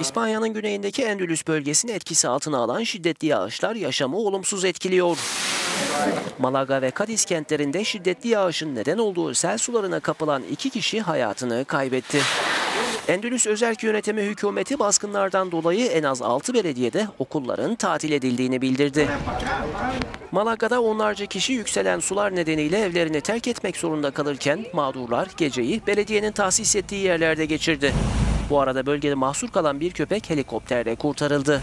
İspanya'nın güneyindeki Endülüs bölgesini etkisi altına alan şiddetli yağışlar yaşamı olumsuz etkiliyor. Malaga ve Cadiz kentlerinde şiddetli yağışın neden olduğu sel sularına kapılan iki kişi hayatını kaybetti. Endülüs Özerk Yönetimi hükümeti baskınlardan dolayı en az 6 belediyede okulların tatil edildiğini bildirdi. Malaga'da onlarca kişi yükselen sular nedeniyle evlerini terk etmek zorunda kalırken mağdurlar geceyi belediyenin tahsis ettiği yerlerde geçirdi. Bu arada bölgede mahsur kalan bir köpek helikopterle kurtarıldı.